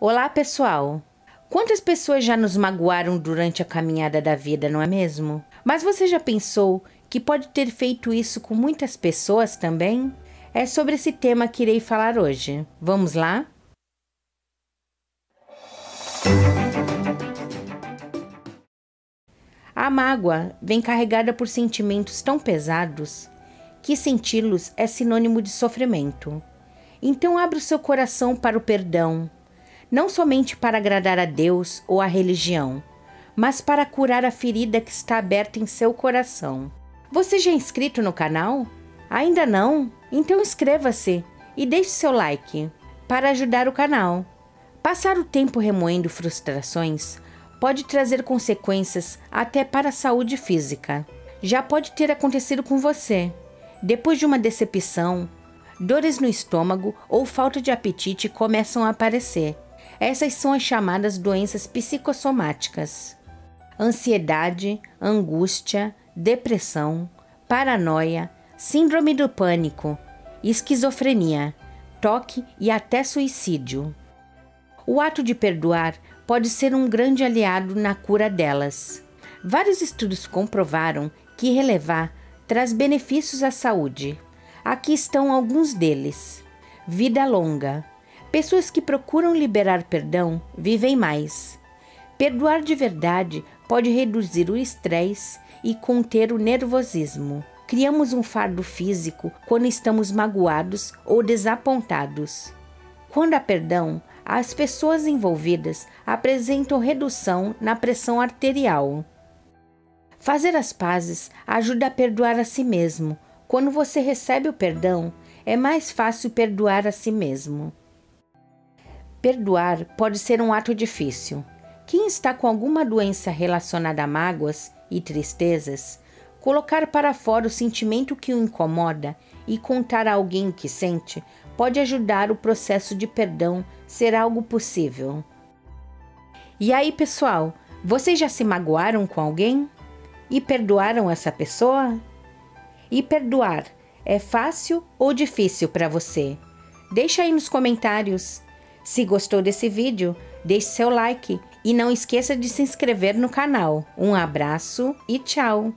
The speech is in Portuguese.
Olá, pessoal! Quantas pessoas já nos magoaram durante a caminhada da vida, não é mesmo? Mas você já pensou que pode ter feito isso com muitas pessoas também? É sobre esse tema que irei falar hoje. Vamos lá? A mágoa vem carregada por sentimentos tão pesados que senti-los é sinônimo de sofrimento. Então abra o seu coração para o perdão, não somente para agradar a Deus ou a religião, mas para curar a ferida que está aberta em seu coração. Você já é inscrito no canal? Ainda não? Então inscreva-se e deixe seu like para ajudar o canal. Passar o tempo remoendo frustrações pode trazer consequências até para a saúde física. Já pode ter acontecido com você. Depois de uma decepção, dores no estômago ou falta de apetite começam a aparecer. Essas são as chamadas doenças psicossomáticas: ansiedade, angústia, depressão, paranoia, síndrome do pânico, esquizofrenia, toque e até suicídio. O ato de perdoar pode ser um grande aliado na cura delas. Vários estudos comprovaram que relevar traz benefícios à saúde. Aqui estão alguns deles: vida longa. Pessoas que procuram liberar perdão vivem mais. Perdoar de verdade pode reduzir o estresse e conter o nervosismo. Criamos um fardo físico quando estamos magoados ou desapontados. Quando há perdão, as pessoas envolvidas apresentam redução na pressão arterial. Fazer as pazes ajuda a perdoar a si mesmo. Quando você recebe o perdão, é mais fácil perdoar a si mesmo. Perdoar pode ser um ato difícil. Quem está com alguma doença relacionada a mágoas e tristezas, colocar para fora o sentimento que o incomoda e contar a alguém o que sente pode ajudar o processo de perdão ser algo possível. E aí, pessoal, vocês já se magoaram com alguém? e perdoaram essa pessoa? E perdoar é fácil ou difícil para você? Deixa aí nos comentários. Se gostou desse vídeo, deixe seu like e não esqueça de se inscrever no canal. Um abraço e tchau!